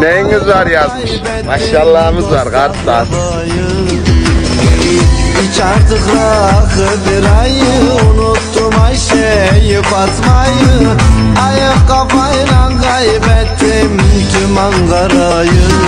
Neyiniz var yazmış. Maşallahımız var kartlar. Hiç artık rakı birayı Unuttum Ayşe'yi Fatma'yı Ayak kafayla kaybettim tüm Ankara'yı